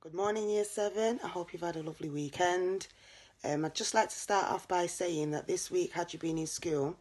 Good morning, Year 7. I hope you've had a lovely weekend. Um, I'd just like to start off by saying that this week, had you been in school,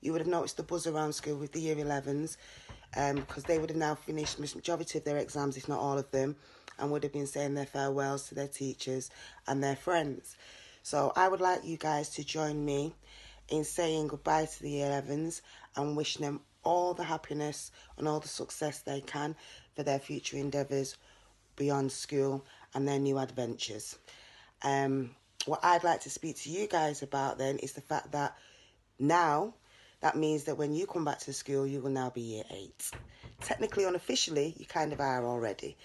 you would have noticed the buzz around school with the Year 11s because um, they would have now finished majority of their exams, if not all of them, and would have been saying their farewells to their teachers and their friends. So I would like you guys to join me in saying goodbye to the Year 11s and wishing them all the happiness and all the success they can for their future endeavours beyond school and their new adventures. Um, what I'd like to speak to you guys about then is the fact that now that means that when you come back to school, you will now be year eight. Technically, unofficially, you kind of are already.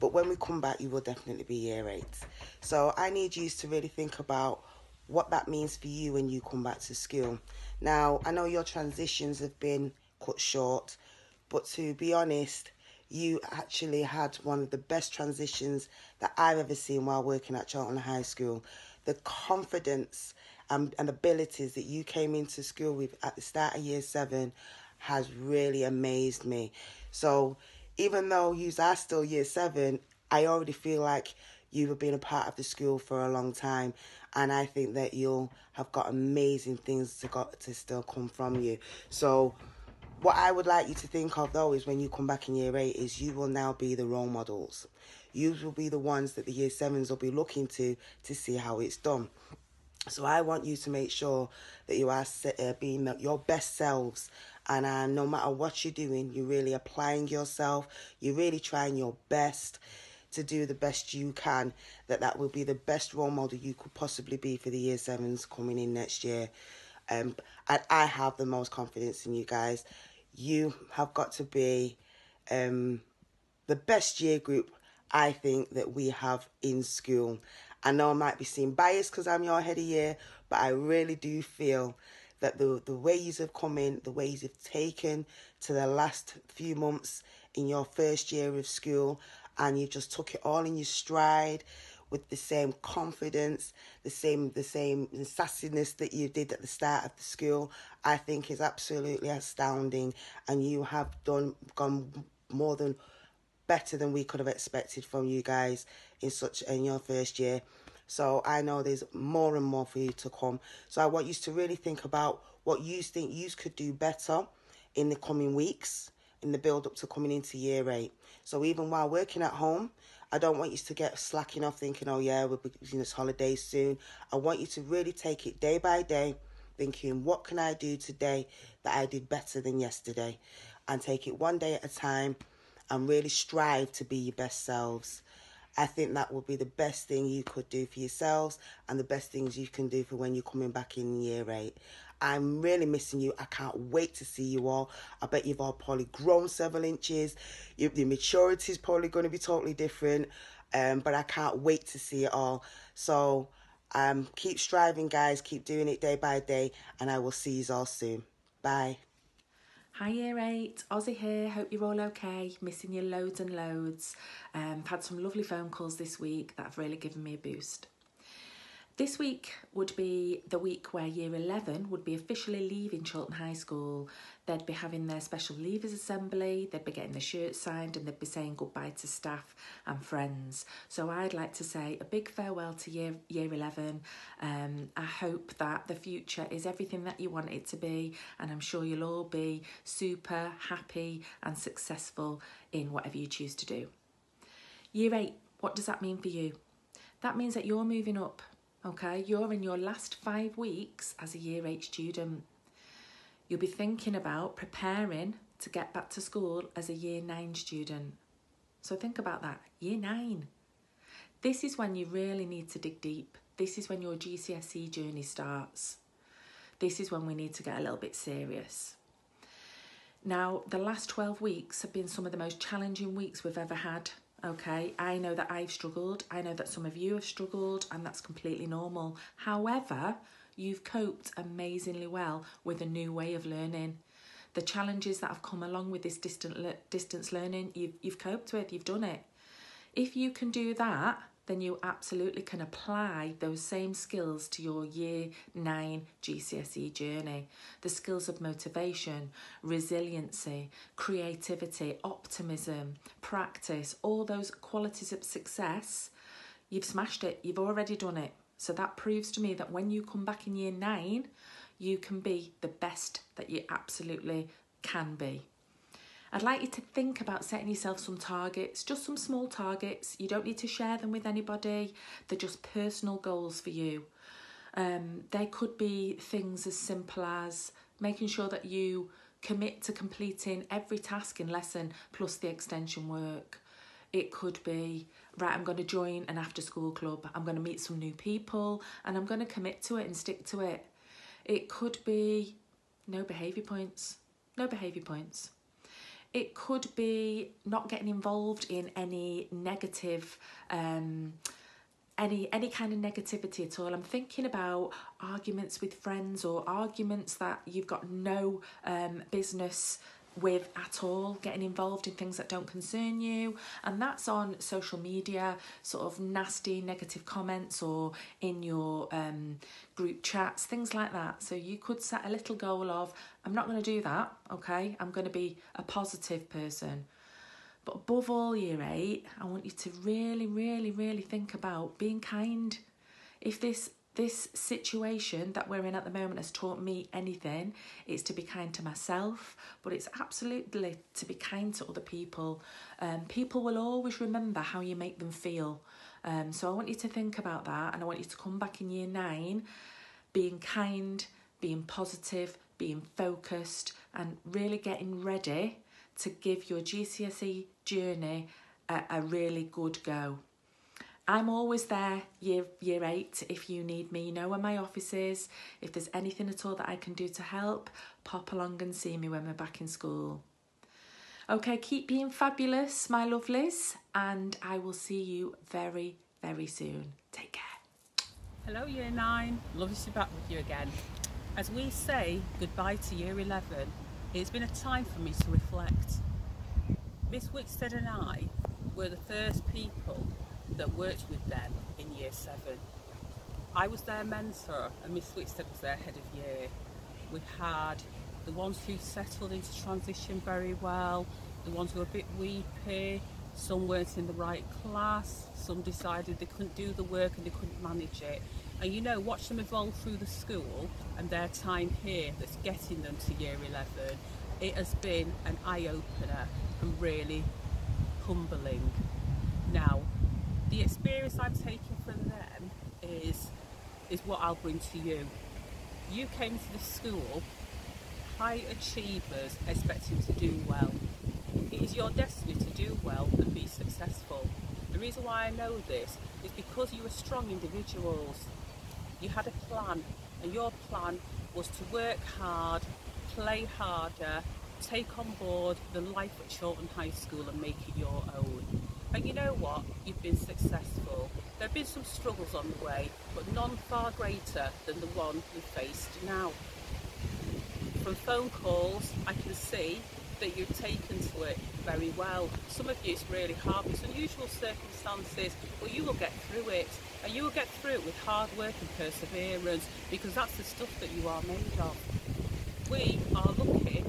But when we come back, you will definitely be year eight. So I need you to really think about what that means for you when you come back to school. Now, I know your transitions have been cut short, but to be honest, you actually had one of the best transitions that I've ever seen while working at Chorlton High School. The confidence and, and abilities that you came into school with at the start of year seven has really amazed me. So even though you are still year seven, I already feel like you have been a part of the school for a long time and I think that you'll have got amazing things to got to still come from you. So what I would like you to think of though is when you come back in year eight is you will now be the role models. You will be the ones that the year sevens will be looking to to see how it's done. So I want you to make sure that you are uh, being your best selves, and uh, no matter what you're doing, you're really applying yourself. You're really trying your best to do the best you can. That that will be the best role model you could possibly be for the year sevens coming in next year. Um, and I have the most confidence in you guys you have got to be um, the best year group I think that we have in school. I know I might be seen biased because I'm your head of year, but I really do feel that the the ways have come in, the ways have taken to the last few months in your first year of school, and you just took it all in your stride with the same confidence, the same the same sassiness that you did at the start of the school, I think is absolutely astounding. And you have done gone more than better than we could have expected from you guys in such in your first year. So I know there's more and more for you to come. So I want you to really think about what you think you could do better in the coming weeks in the build up to coming into year eight. So even while working at home, I don't want you to get slacking off thinking, oh yeah, we're in this holiday soon. I want you to really take it day by day, thinking, what can I do today that I did better than yesterday? And take it one day at a time and really strive to be your best selves. I think that would be the best thing you could do for yourselves and the best things you can do for when you're coming back in year eight. I'm really missing you. I can't wait to see you all. I bet you've all probably grown several inches. Your, your maturity is probably going to be totally different. Um, but I can't wait to see it all. So um, keep striving, guys. Keep doing it day by day. And I will see you all soon. Bye. Hi Year 8, Ozzy here, hope you're all okay, missing you loads and loads. Um, I've had some lovely phone calls this week that have really given me a boost. This week would be the week where Year 11 would be officially leaving Chorlton High School. They'd be having their special leavers assembly, they'd be getting their shirts signed and they'd be saying goodbye to staff and friends. So I'd like to say a big farewell to Year, year 11. Um, I hope that the future is everything that you want it to be and I'm sure you'll all be super happy and successful in whatever you choose to do. Year 8, what does that mean for you? That means that you're moving up okay? You're in your last five weeks as a year eight student. You'll be thinking about preparing to get back to school as a year nine student. So think about that, year nine. This is when you really need to dig deep. This is when your GCSE journey starts. This is when we need to get a little bit serious. Now, the last 12 weeks have been some of the most challenging weeks we've ever had okay i know that i've struggled. I know that some of you have struggled and that's completely normal. However you've coped amazingly well with a new way of learning. The challenges that have come along with this distant le- distance learning you've, you've coped with you've done it. If you can do that then you absolutely can apply those same skills to your year 9 GCSE journey. The skills of motivation, resiliency, creativity, optimism, practice, all those qualities of success, you've smashed it, you've already done it. So that proves to me that when you come back in year 9, you can be the best that you absolutely can be. I'd like you to think about setting yourself some targets, just some small targets. You don't need to share them with anybody, they're just personal goals for you. Um, they could be things as simple as making sure that you commit to completing every task in lesson plus the extension work. It could be, right, I'm going to join an after school club, I'm going to meet some new people, and I'm going to commit to it and stick to it. It could be no behaviour points, no behaviour points. It could be not getting involved in any negative. Um, any any kind of negativity at all. I'm thinking about arguments with friends or arguments that you've got no um, business with at all, getting involved in things that don't concern you. And that's on social media, sort of nasty negative comments or in your um, group chats, things like that. So you could set a little goal of, I'm not going to do that, okay? I'm going to be a positive person. But above all, year eight, I want you to really, really, really think about being kind. If this this situation that we're in at the moment has taught me anything, it's to be kind to myself, but it's absolutely to be kind to other people. Um, people will always remember how you make them feel. Um, so I want you to think about that and I want you to come back in year nine being kind, being positive, being focused, and really getting ready to give your GCSE journey a, a really good go. I'm always there year year eight if you need me. You know where my office is. If there's anything at all that I can do to help, pop along and see me when we're back in school. Okay, keep being fabulous, my lovelies, and I will see you very, very soon. Take care. Hello, Year 9. Lovely to be back with you again. As we say goodbye to Year 11, it's been a time for me to reflect. Miss Wickstead and I were the first people that worked with them in year seven. I was their mentor and Miss Wickstead was their head of year. We had the ones who settled into transition very well, the ones who were a bit weepy, some weren't in the right class, some decided they couldn't do the work and they couldn't manage it. And you know, watch them evolve through the school and their time here that's getting them to year 11. It has been an eye-opener and really humbling. Now, the experience I'm taking from them is is what I'll bring to you. You came to the school high achievers expecting to do well. It is your destiny to do well and be successful. The reason why I know this is because you were strong individuals. You had a plan and your plan was to work hard, play harder, take on board the life at Chorlton High School and make it your own. And you know what? You've been successful. There have been some struggles on the way, but none far greater than the one you faced now. From phone calls, I can see that you've taken to it very well. Some of you it's really hard, it's unusual circumstances, but you will get through it. And you will get through it with hard work and perseverance because that's the stuff that you are made of. We are looking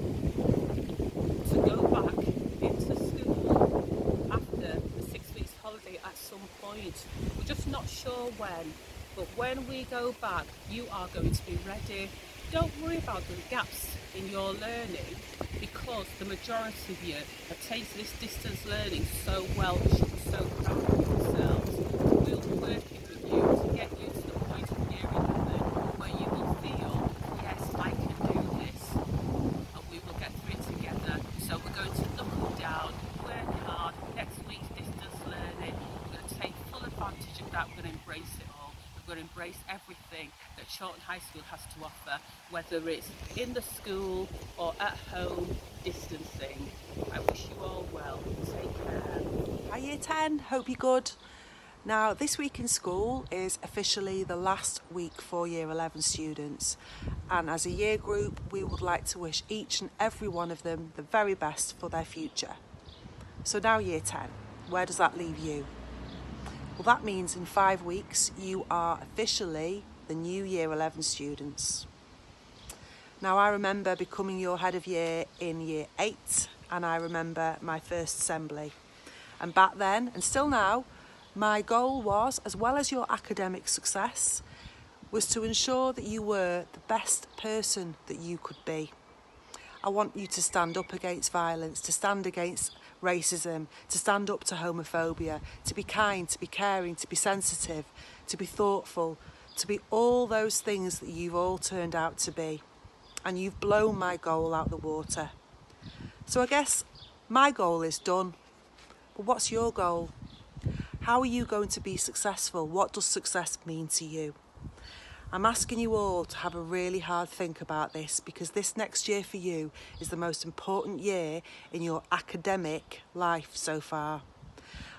to go back into school after the six weeks holiday at some point. We're just not sure when, but when we go back, you are going to be ready. Don't worry about the gaps in your learning because the majority of you have taken this distance learning so well so proud of yourselves. We'll be working with you to get you to the point of year 11 where you will feel, yes, I can do this and we will get through it together. So we're going to knuckle down, work hard, next week's distance learning, we're going to take full advantage of that, we're going to embrace it all. We're going to embrace everything Chorlton High School has to offer, whether it's in the school or at home, distancing. I wish you all well. Take care. Hi Year 10, hope you're good. Now, this week in school is officially the last week for Year 11 students, and as a year group, we would like to wish each and every one of them the very best for their future. So, now, Year 10, where does that leave you? Well, that means in five weeks you are officially the new Year 11 students. Now, I remember becoming your head of year in year eight, and I remember my first assembly. And back then, and still now, my goal was, as well as your academic success, was to ensure that you were the best person that you could be. I want you to stand up against violence, to stand against racism, to stand up to homophobia, to be kind, to be caring, to be sensitive, to be thoughtful, to be all those things that you've all turned out to be. And you've blown my goal out the water. So I guess my goal is done. But what's your goal? How are you going to be successful? What does success mean to you? I'm asking you all to have a really hard think about this because this next year for you is the most important year in your academic life so far.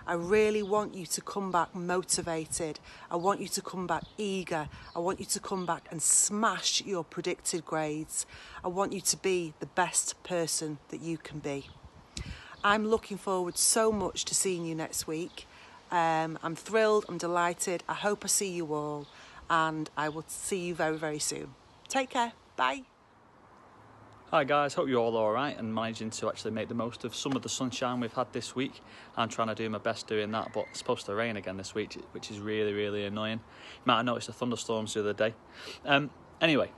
I really want you to come back motivated. I want you to come back eager. I want you to come back and smash your predicted grades. I want you to be the best person that you can be. I'm looking forward so much to seeing you next week. Um, I'm thrilled, I'm delighted. I hope I see you all, and I will see you very, very soon. Take care. Bye. Hi guys, hope you're all alright and managing to actually make the most of some of the sunshine we've had this week. I'm trying to do my best doing that, but it's supposed to rain again this week, which is really, really annoying. You might have noticed the thunderstorms the other day. Um, anyway,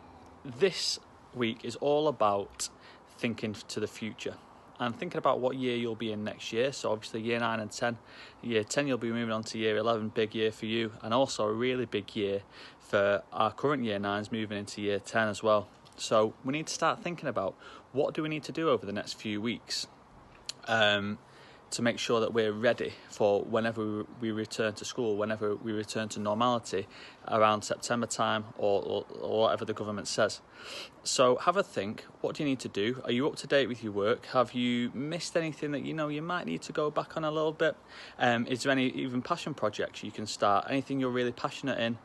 this week is all about thinking to the future and thinking about what year you'll be in next year. So obviously year 9 and 10. Year 10 you'll be moving on to year 11, big year for you and also a really big year for our current year 9s moving into year 10 as well. So we need to start thinking about what do we need to do over the next few weeks um, to make sure that we're ready for whenever we return to school, whenever we return to normality around September time or, or, or whatever the government says. So have a think. What do you need to do? Are you up to date with your work? Have you missed anything that you know you might need to go back on a little bit? Um, is there any even passion projects you can start? Anything you're really passionate in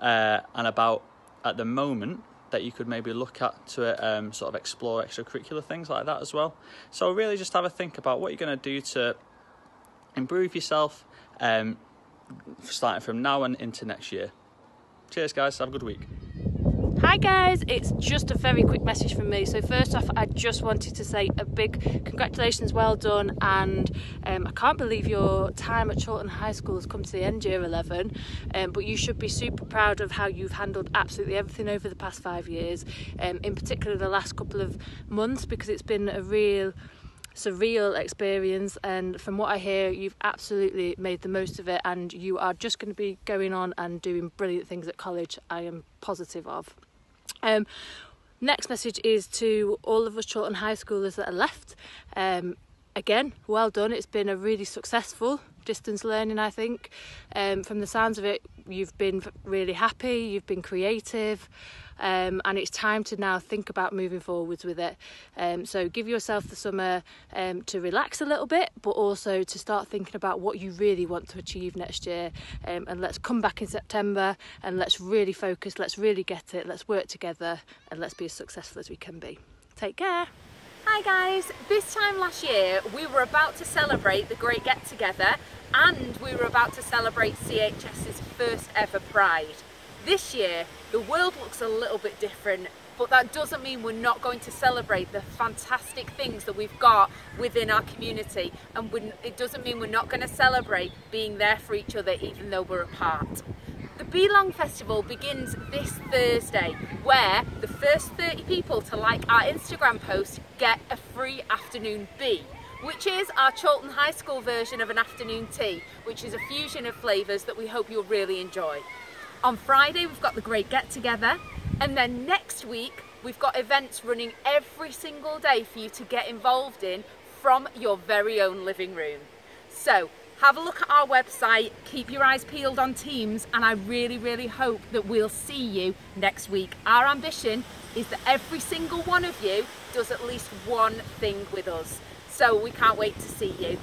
uh, and about at the moment? That you could maybe look at to um, sort of explore extracurricular things like that as well. So really, just have a think about what you're going to do to improve yourself, um, starting from now and into next year. Cheers, guys. Have a good week. Hi guys, it's just a very quick message from me. So first off, I just wanted to say a big congratulations, well done, and um, I can't believe your time at Chorlton High School has come to the end, year 11. Um, but you should be super proud of how you've handled absolutely everything over the past five years, um, in particular the last couple of months, because it's been a real surreal experience and from what I hear you've absolutely made the most of it and you are just going to be going on and doing brilliant things at college I am positive of. Um, next message is to all of us Chorlton High Schoolers that are left. Um, again, well done. It's been a really successful distance learning, I think. Um, from the sounds of it, you've been really happy, you've been creative, um, and it's time to now think about moving forwards with it. Um, so give yourself the summer um, to relax a little bit, but also to start thinking about what you really want to achieve next year. Um, and let's come back in September and let's really focus, let's really get it, let's work together, and let's be as successful as we can be. Take care. Hi guys, this time last year we were about to celebrate the Great Get Together and we were about to celebrate CHS's first ever Pride. This year the world looks a little bit different but that doesn't mean we're not going to celebrate the fantastic things that we've got within our community and it doesn't mean we're not going to celebrate being there for each other even though we're apart. The Belong Festival begins this Thursday where the first 30 people to like our Instagram post get a free afternoon bee which is our Chorlton High School version of an afternoon tea which is a fusion of flavours that we hope you'll really enjoy. On Friday we've got the great get together and then next week we've got events running every single day for you to get involved in from your very own living room. So have a look at our website, keep your eyes peeled on Teams, and I really, really hope that we'll see you next week. Our ambition is that every single one of you does at least one thing with us. So we can't wait to see you.